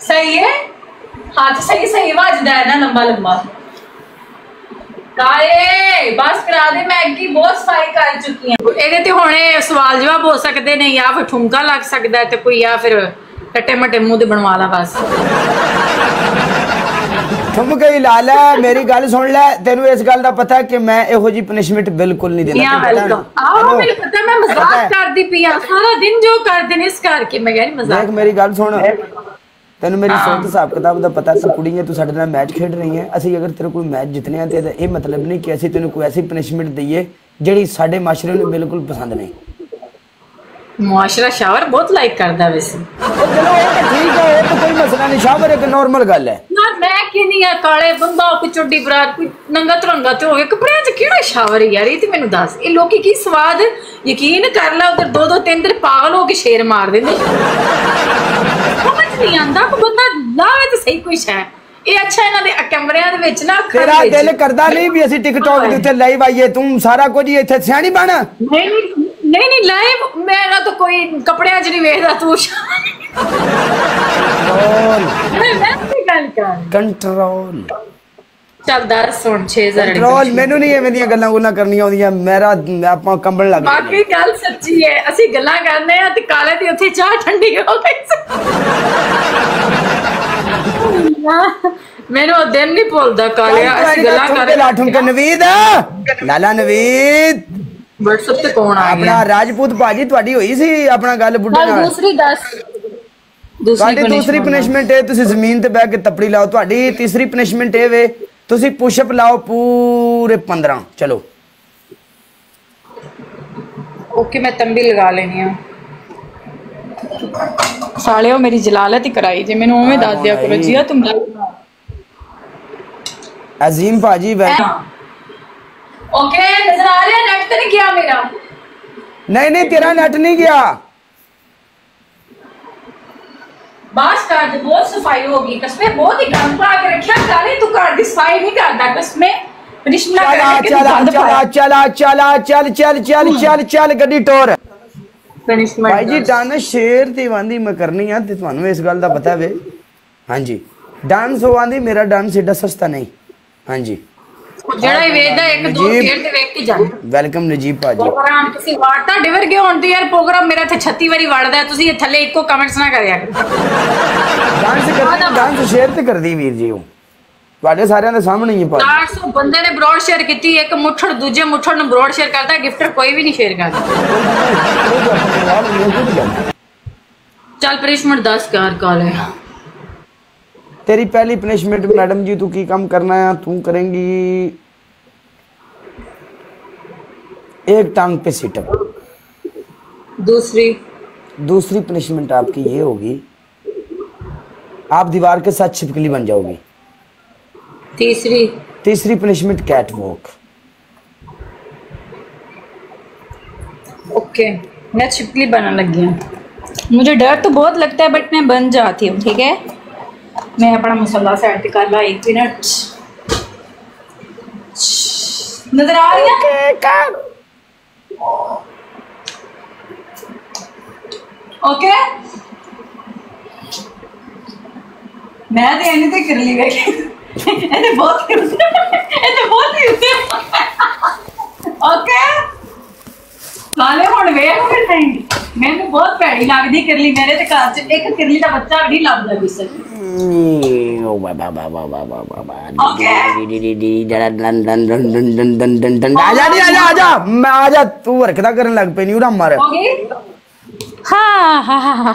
ਸਹੀ ਹੈ? ਹੱਥ ਸਹੀ ਸਹੀ ਵੱਜਦਾ ਹੈ ਨਾ ਲੰਬਾ ਲੰਬਾ। ਕਾਏ ਬਸ ਕਰਾ ਦੇ ਮੈਗੀ ਬਹੁਤ ਸਫ਼ਾਈ ਕਰ ਚੁੱਕੀ ਹਾਂ। ਇਹਦੇ ਤੇ ਹੁਣ ਸਵਾਲ ਜਵਾਬ ਹੋ ਸਕਦੇ ਨੇ ਜਾਂ ਫਿਰ ਠੁਮਕਾ ਲੱਗ ਸਕਦਾ ਤੇ ਕੋਈ ਜਾਂ ਫਿਰ ਟੱਟੇ ਮਟੇ ਮੂੰਹ ਦੇ ਬਣਵਾ ਲਾ ਬਸ। ਠੁਮਕੇ ਹੀ ਲਾ ਲੈ ਮੇਰੀ ਗੱਲ ਸੁਣ ਲੈ ਤੈਨੂੰ ਇਸ ਗੱਲ ਦਾ ਪਤਾ ਹੈ ਕਿ ਮੈਂ ਇਹੋ ਜੀ ਪਨਿਸ਼ਮੈਂਟ ਬਿਲਕੁਲ ਨਹੀਂ ਦੇਣਾ? ਆਹ? ਮੈਨੂੰ ਪਤਾ ਮੈਂ? ਮਜ਼ਾਕ ਕਰਦੀ ਪਈ ਆ ਸਾਰਾ ਦਿਨ ਜੋ ਕਰਦੇ ਨੇ ਇਸ ਕਰਕੇ ਮੈਂ ਕਹਿੰਦੀ ਮਜ਼ਾਕ ਦੇਖ ਮੇਰੀ ਗੱਲ ਸੁਣ। ਤੈਨੂੰ ਮੇਰੀ ਸੋਚ ਹਿਸਾਬ ਕਿਤਾਬ ਦਾ ਪਤਾ ਤੂੰ ਕੁੜੀ ਹੈ ਤੂੰ ਸਾਡੇ ਨਾਲ ਮੈਚ ਖੇਡ ਰਹੀ ਹੈ। ਅਸੀਂ ਅਗਰ ਤੇਰੇ ਕੋਈ ਮੈਚ ਜਿੱਤਨੇ ਆ ਤੇ ਇਹ ਮਤਲਬ ਨਹੀਂ ਕਿ ਅਸੀਂ ਤੈਨੂੰ ਕੋਈ ਐਸੀ ਪਨਿਸ਼ਮੈਂਟ ਦਈਏ ਜਿਹੜੀ ਸਾਡੇ ਮਾਸ਼ਰੇ ਨੂੰ ਬਿਲਕੁਲ ਪਸੰਦ ਨਹੀਂ। ਮੁਆਸ਼ਰਾ ਸ਼ਾਵਰ ਬਹੁਤ ਲਾਈਕ ਕਰਦਾ ਵੈਸੇ ਉਹ ਚਲੋ ਉਹ ਤਾਂ ਠੀਕ ਹੈ ਉਹ ਤਾਂ ਕੋਈ ਮਸਲਾ ਨਹੀਂ। ਸ਼ਾਬਰ ਇੱਕ ਨਾਰਮਲ ਗੱਲ ਹੈ। ਨਾ ਮੈਂ ਕਿੰਨੀ ਆ ਕਾਲੇ ਬੰਦਾ ਕੋਈ ਚੁੱਡੀ ਬਰਾਤ ਕੋਈ ਨੰਗਾ ਤਰੰਗਾ ਤੇ ਹੋਵੇ ਕੱਪੜਿਆਂ 'ਚ ਕਿਹੜਾ ਸ਼ਾਵਰ ਯਾਰ ਇਹ ਤੇ ਮੈਨੂੰ ਦੱਸ। ਇਹ ਲੋਕੀ ਕੀ ਸਵਾਦ ਯਕੀਨ ਕਰ ਲੈ ਉਧਰ ਦੋ ਦੋ ਤਿੰਨ ਦਿਨ ਪਾਗਲ ਹੋ ਕੇ ਸ਼ੇਰ ਮਾਰ ਦਿੰਦੇ। ਨਹੀਂ ਆਂਦਾ ਕੋ ਬੰਦਾ ਲਾਵੇ ਤੇ ਸਹੀ ਕੋਈ ਸ਼ੈ ਇਹ ਅੱਛਾ ਇਹਨਾਂ ਦੇ ਕਮਰਿਆਂ ਦੇ ਵਿੱਚ ਨਾ ਤੇਰਾ ਦਿਲ ਕਰਦਾ ਨਹੀਂ ਵੀ ਅਸੀਂ ਟਿਕਟੌਕ ਦੇ ਉੱਤੇ ਲਾਈਵ ਆਈਏ ਤੂੰ ਸਾਰਾ ਕੁਝ ਹੀ ਇੱਥੇ ਸਿਆਣੀ ਬਣ। ਨਹੀਂ ਨਹੀਂ ਨਹੀਂ ਲਾਈਵ ਮੇਰਾ ਤਾਂ ਕੋਈ ਕੱਪੜਿਆਂ 'ਚ ਨਹੀਂ ਵੇਖਦਾ ਤੂੰ ਮੈਂ ਮੈਂ ਕੀ ਗੱਲ ਕਰ। ਕੰਟਰੋਲ ਚੱਲ ਦੱਸ ਹੁਣ 6000 ਕੰਟਰੋਲ ਮੈਨੂੰ ਨਹੀਂ ਐਵੇਂ ਦੀਆਂ ਗੱਲਾਂ ਗੁੱਲਾਂ ਕਰਨੀਆਂ ਆਉਂਦੀਆਂ ਮੇਰਾ ਆਪਾਂ ਕੰਬਣ ਲੱਗ ਗਏ। ਬਾਕੀ ਗੱਲ ਸੱਚੀ ਹੈ ਅਸੀਂ ਗੱਲਾਂ ਕਰਨੇ ਆ ਤੇ ਕਾਲੇ ਦੀ ਉੱਥੇ ਚਾਹ ਠੰਡੀ ਹੋ ਗਈ। ਸੀ। ਮੈਨੂੰ ਉਹ ਦਿਨ ਨਹੀਂ ਭੁੱਲਦਾ ਕਾਲਿਆ ਅਸੀਂ ਗੱਲਾਂ ਕਰ ਲਾ ਠੁਮਕੇ ਨਵੀਦ। ਲਾਲਾ ਨਵੀਦ। WhatsApp ਤੇ ਕੌਣ ਆ ਆਪਣਾ ਗਿਆ? ਰਾਜਪੂਤ ਭਾਜੀ ਤੁਹਾਡੀ ਹੋਈ ਸੀ ਆਪਣਾ ਗੱਲ ਬੁੱਢੇ ਨਾਲ? ਦੂਸਰੀ ਦੱਸ। ਤੁਹਾਡੀ ਦੂਸਰੀ punishment ਪਨਿਸ਼ਮੈਂਟ ਹੈ ਤੁਸੀਂ ਜ਼ਮੀਨ ਤੇ ਬਹਿ ਕੇ ਤਪੜੀ ਲਾਓ। ਤੁਹਾਡੀ ਤੀਸਰੀ ਪਨਿਸ਼ਮੈਂਟ ਇਹ ਵੇ ਤੁਸੀਂ ਪੁਸ਼ਅਪ ਲਾਓ ਪੂਰੇ 15 ਚਲੋ ਓਕੇ ਮੈਂ ਤੰਬੀ ਲਗਾ ਲੈਣੀ ਆ ਸਾਲਿਓ ਮੇਰੀ ਜਲਾਲਤ ਹੀ ਕਰਾਈ ਜੇ ਮੈਨੂੰ ਉਵੇਂ ਦੱਸ ਦਿਆ ਕਰੋ ਜੀਆ ਤੁਮ ਅਜ਼ੀਮ ਭਾਜੀ ਵੈ ਓਕੇ ਨਜ਼ਰ ਆ ਰਿਹਾ ਨੈਟ ਤੇ ਨਹੀਂ ਗਿਆ ਮੇਰਾ ਨਹੀਂ ਨਹੀਂ ਤੇਰਾ ਨੈਟ ਨਹੀਂ ਗਿਆ ਬਾਸ ਕਰ ਦੇ ਬਹੁਤ ਸਫ਼ਾਈ ਹੋ ਗਈ ਕਸਮੇ ਬਹੁਤ ਹੀ ਕੰਮ ਪਾ ਕੇ ਰੱਖਿਆ ਕਾਲੇ ਤੂੰ ਘਰ ਦੀ ਸਫ਼ਾਈ ਨਹੀਂ ਕਰਦਾ ਕਸਮੇ ਪਨਿਸ਼ਮੈਂਟ ਚਲਾ ਕਰਕੇ ਚਲਾ ਚਲਾ ਚਲਾ ਚਲਾ ਚੱਲ ਚੱਲ ਚੱਲ ਚੱਲ ਚੱਲ ਗੱਡੀ ਟੋਰ। ਪਨਿਸ਼ਮੈਂਟ ਭਾਈ ਜੀ ਡਾਂਸ ਸ਼ੇਰ ਦੀ ਵਾਂਦੀ ਮੈਂ ਕਰਨੀ ਆ ਤੇ ਤੁਹਾਨੂੰ ਇਸ ਗੱਲ ਦਾ ਪਤਾ ਵੇ। ਹਾਂਜੀ। ਡਾਂਸ ਹੋਵਾਂਦੀ ਮੇਰਾ ਡਾਂਸ ਏਡਾ ਸਸਤਾ ਨਹੀਂ। ਹਾਂਜੀ। ਜਿਹੜਾ ਇਹ ਵੇਖਦਾ ਇੱਕ ਦੋ। ਫੇਰ ਤੇ ਵੇਖ ਕੇ ਜਾਂਦਾ। ਵੈਲਕਮ ਨਜੀਬ ਭਾਜੀ ਪ੍ਰੋਗਰਾਮ ਤੁਸੀਂ ਵਾਰ ਤੁਹਾਡੇ ਵਰਗੇ ਹੋਣ ਤੇ ਯਾਰ ਪ੍ਰੋਗਰਾਮ ਮੇਰਾ ਇੱਥੇ 36 ਵਾਰੀ ਵੜਦਾ ਹੈ, ਤੁਸੀਂ ਇਹ ਥੱਲੇ ਇੱਕੋ ਕਮੈਂਟਸ ਨਾ ਕਰਿਆ ਕਰੋ। ਡਾਂਸ ਕਰਦੀ ਡਾਂਸ ਸ਼ੇਰ ਤੇ ਕਰਦੀ ਵੀਰ ਜੀ ਉਹ। ਤੁਹਾਡੇ ਸਾਰਿਆਂ ਦੇ ਸਾਹਮਣੇ ਹੀ ਹੈ ਭਾਜੀ 400 ਬੰਦੇ ਨੇ ਬਰੋਡ ਸ਼ੇਅਰ ਕੀਤੀ ਇੱਕ ਮੁੱਠੜ ਦੂਜੇ ਮੁੱਠੜ ਨੂੰ ਬਰੋਡ ਸ਼ੇਅਰ ਕਰਦਾ ਗਿਫਟਰ ਕੋਈ ਵੀ ਨਹੀਂ ਸ਼ੇਅਰ ਕਰਦਾ। ਚੱਲ ਪਨਿਸ਼ਮੈਂਟ 10 ਕਰ ਕਾਲੇ तेरी पहली पनिशमेंट मैडम जी तू की काम करना है तू करेंगी। एक टांग पे सिटअप दूसरी। दूसरी पनिशमेंट आपकी ये होगी आप दीवार के साथ छिपकली बन जाओगी। तीसरी। तीसरी पनिशमेंट कैट वॉक ओके मैं छिपकली बनने लगी हूँ। मुझे डर तो बहुत लगता है बट मैं बन जाती हूँ ठीक है? मैं अपना मसाला सेट कर ला एक मिनट नजर आ रही है ओके ਮੈਂ ਤੇ ਇਹਨੇ ਤੇ ਕਰ ਲਈ ਵੇਖ ਇਹਨੇ ਬਹੁਤ ਇਹਨੇ ਬਹੁਤ ਹੀ ਓਕੇ ਨਾਲੇ ਹੁਣ ਵੇਖ ਫਿਰ ਨਹੀਂ ਮੈਨੂੰ ਬਹੁਤ ਭੈੜੀ ਲੱਗਦੀ ਕਿਰਲੀ ਮੇਰੇ ਤੇ ਘਰ 'ਚ ਇੱਕ ਕਿਰਲੀ ਦਾ ਬੱਚਾ ਵੀ ਨਹੀਂ ਲੱਭਦਾ ਕਿਸੇ ਨੂੰ आजा नहीं आजा आजा मैं आजा तू हरकता करने लग पे नहीं उड़ा मारे हाँ हाँ हाँ हाँ